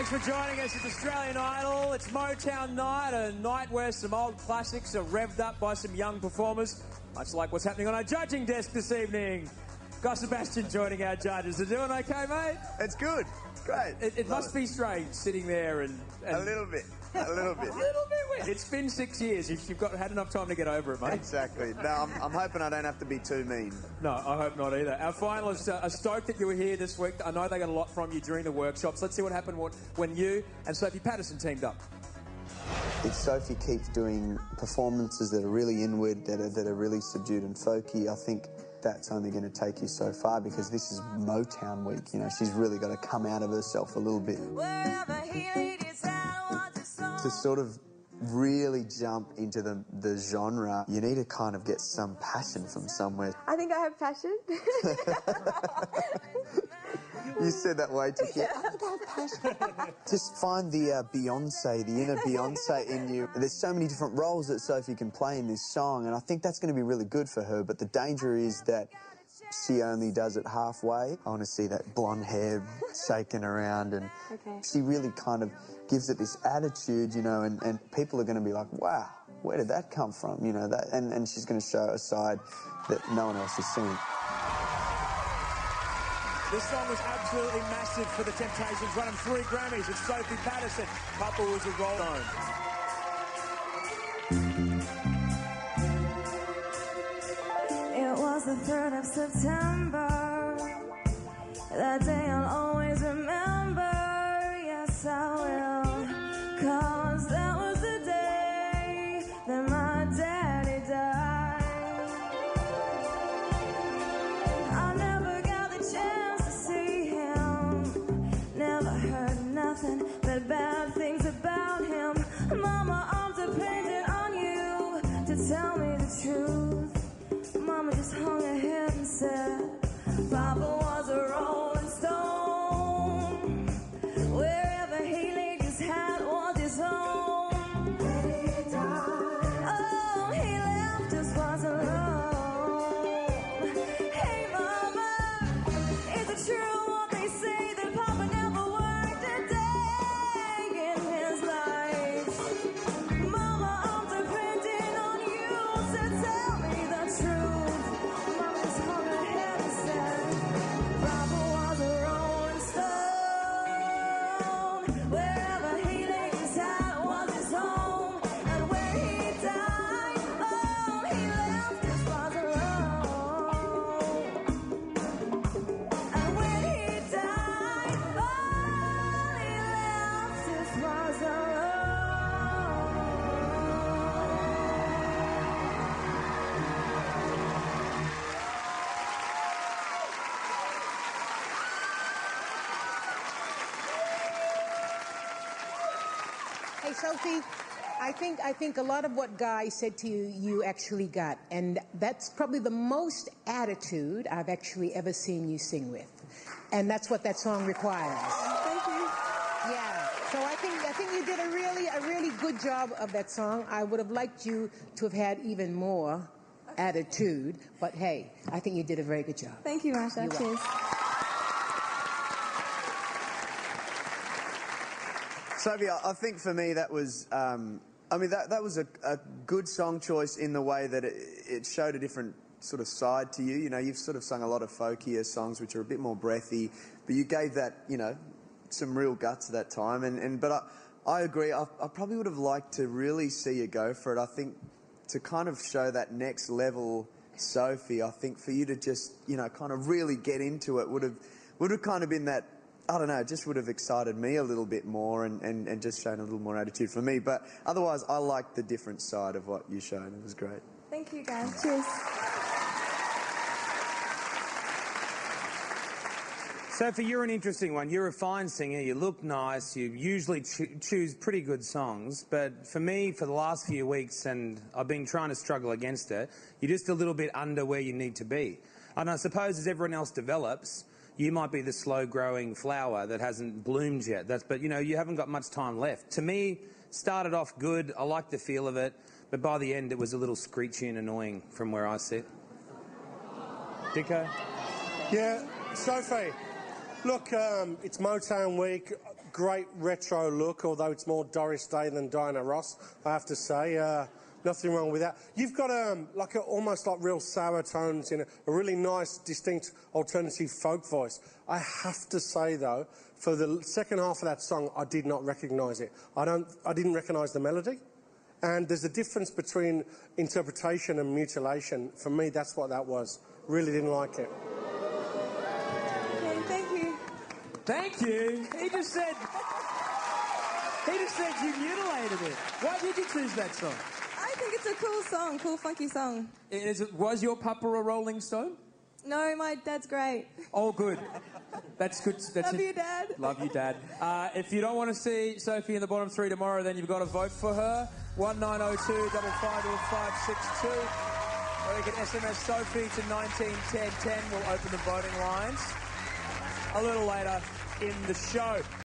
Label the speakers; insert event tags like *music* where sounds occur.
Speaker 1: Thanks for joining us. It's Australian Idol. It's Motown Night, a night where some old classics are revved up by some young performers, much like what's happening on our judging desk this evening. Guy Sebastian joining our judges. Are doing okay, mate?
Speaker 2: It's good. Great.
Speaker 1: It, it must be strange sitting there and, and
Speaker 2: A little bit. A little bit. *laughs*
Speaker 1: a little bit weird. It's been six years. You've, you've got had enough time to get over it, mate.
Speaker 2: Exactly. No, I'm, I'm hoping I don't have to be too mean.
Speaker 1: No, I hope not either. Our finalists uh, are stoked that you were here this week. I know they got a lot from you during the workshops. Let's see what happened when- when you and Sophie Paterson teamed up.
Speaker 2: If Sophie keeps doing performances that are really inward, that are, that are really subdued and folky, I think that's only going to take you so far because this is Motown week. You know, she's really got to come out of herself a little bit. To sort of really jump into the, the genre, you need to kind of get some passion from somewhere.
Speaker 3: I think I have passion. *laughs* *laughs*
Speaker 2: You said that way too quick. Just find the uh, Beyonce, the inner Beyonce in you. There's so many different roles that Sophie can play in this song, and I think that's going to be really good for her. But the danger is that she only does it halfway. I want to see that blonde hair shaking around, and
Speaker 3: Okay.
Speaker 2: she really kind of gives it this attitude, you know, and, and people are going to be like, wow, where did that come from? You know, that, and, and she's going to show a side that no one else has seen.
Speaker 1: This song was absolutely massive for the Temptations, won them three Grammys. It's Sophie Paterson. Couple was a roll on.
Speaker 4: Third of September. That day I'll always remember. Yes, I will. Cause that was the day that my daddy died. I never got the chance to see him. Never heard nothing but bad things about him. Mama, I'm dependent on you to tell me the truth. Just hung her head and said, Papa was a rolling stone. Wherever he laid his hat was his home. Oh, he left us. Hey, Mama, is it true what they say that Papa never worked a day in his life? Mama, I'm depending on you to tell me
Speaker 5: Hey, Sophie, I think I think a lot of what Guy said to you, you actually got, and that's probably the most attitude I've actually ever seen you sing with, and that's what that song requires.
Speaker 3: Thank you.
Speaker 5: Yeah. So I think I think you did a really a really good job of that song. I would have liked you to have had even more attitude, but hey, I think you did a very good job.
Speaker 3: Thank you.
Speaker 5: You're
Speaker 3: Cheers.
Speaker 2: Sophie, I think for me that was, um, I mean, that, that was a, a good song choice in the way that it, it showed a different sort of side to you. You know, you've sort of sung a lot of folkier songs which are a bit more breathy, but you gave that, you know, some real guts at that time. And, and but I, I agree. I, I probably would have liked to really see you go for it. I think to kind of show that next level, Sophie. I think for you to just, you know, kind of really get into it would have would have kind of been that. I don't know, it just would have excited me a little bit more and, and, and just shown a little more attitude for me. But otherwise, I liked the different side of what you showed. It was great.
Speaker 3: Thank you, guys. Cheers.
Speaker 6: Sophie, you're an interesting one. You're a fine singer. You look nice. You usually cho- choose pretty good songs. But for me, for the last few weeks, and I've been trying to struggle against it, you're just a little bit under where you need to be. And I suppose as everyone else develops, you might be the slow growing flower that hasn't bloomed yet. That's, but you know, you haven't got much time left. To me, started off good. I like the feel of it. But by the end, it was a little screechy and annoying from where I sit. Dicko?
Speaker 7: Yeah, Sophie. Look, um, it's Motown week. great retro look, although it's more Doris Day than Diana Ross, I have to say. Uh, nothing wrong with that. You've got um, like a, almost like real sour tones in a, a really nice, distinct alternative folk voice. I have to say though, for the second half of that song, I did not recognise it. I don't, I didn't recognise the melody. And there's a difference between interpretation and mutilation. For me, that's what that was. Really didn't like it.
Speaker 4: Okay, thank you.
Speaker 1: Thank you. He just said. He just said you mutilated it. Why did you choose that song?
Speaker 4: It's a cool song, cool funky song.
Speaker 1: Is it, was your papa a Rolling Stone?
Speaker 4: No, my dad's great.
Speaker 1: Oh, good. That's good. That's
Speaker 4: Love
Speaker 1: it.
Speaker 4: you, Dad.
Speaker 1: Love you, Dad. Uh, if you don't want to see Sophie in the bottom three tomorrow, then you've got to vote for her. 1902 552 Or you can SMS Sophie to 191010. We'll open the voting lines a little later in the show.